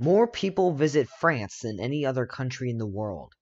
More people visit France than any other country in the world.